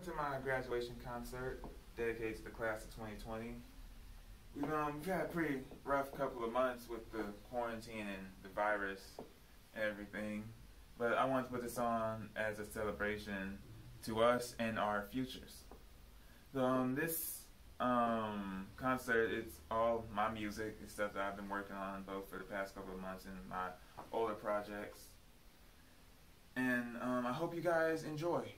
welcome to my graduation concert dedicated to the class of 2020. We've, um, we've had a pretty rough couple of months with the quarantine and the virus and everything, but I wanted to put this on as a celebration to us and our futures. So, um, this um, concert, it's all my music, it's stuff that I've been working on both for the past couple of months and my older projects. And um, I hope you guys enjoy.